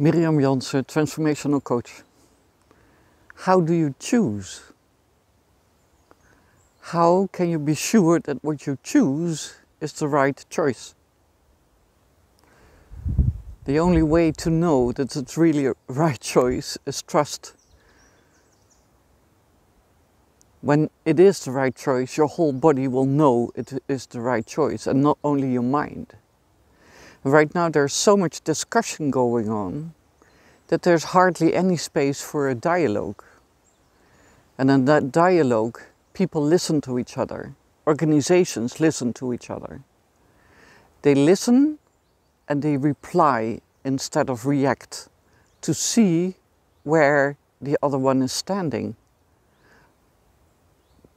Mirjam Janse, transformational coach. How do you choose? How can you be sure that what you choose is the right choice? The only way to know that it's really a right choice is trust. When it is the right choice, your whole body will know it is the right choice and not only your mind. Right now there's so much discussion going on that there's hardly any space for a dialogue. And in that dialogue, people listen to each other. Organizations listen to each other. They listen and they reply instead of react to see where the other one is standing.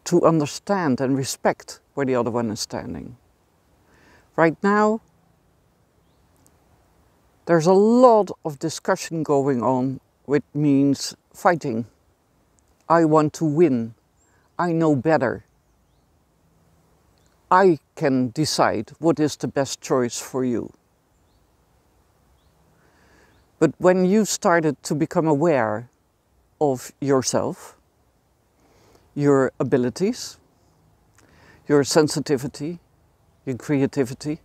To understand and respect where the other one is standing. Right now, there's a lot of discussion going on which means fighting. I want to win. I know better. I can decide what is the best choice for you. But when you started to become aware of yourself, your abilities, your sensitivity, your creativity,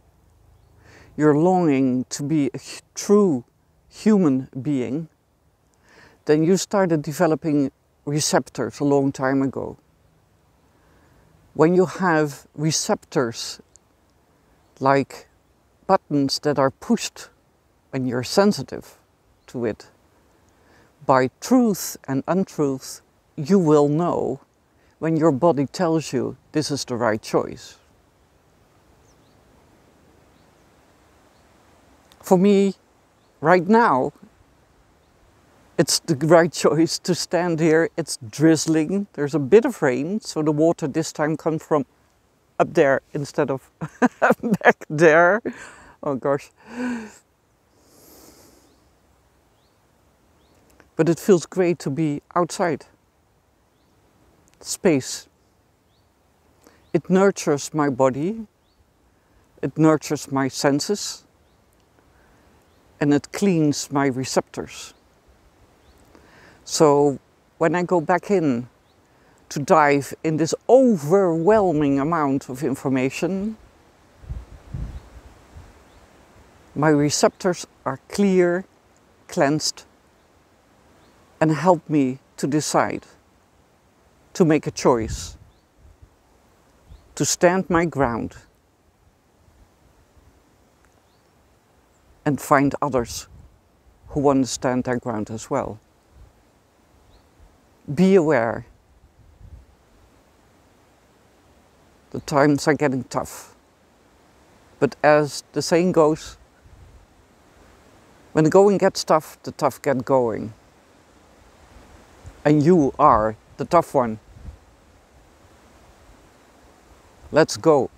your longing to be a true human being, then you started developing receptors a long time ago. When you have receptors like buttons that are pushed when you're sensitive to it, by truth and untruth, you will know when your body tells you this is the right choice. For me, right now, it's the right choice to stand here. It's drizzling. There's a bit of rain, so the water this time comes from up there instead of back there. Oh gosh. But it feels great to be outside. Space. It nurtures my body. It nurtures my senses and it cleans my receptors. So when I go back in to dive in this overwhelming amount of information, my receptors are clear, cleansed, and help me to decide, to make a choice, to stand my ground and find others who understand their ground as well. Be aware. The times are getting tough. But as the saying goes, when the going gets tough, the tough get going. And you are the tough one. Let's go.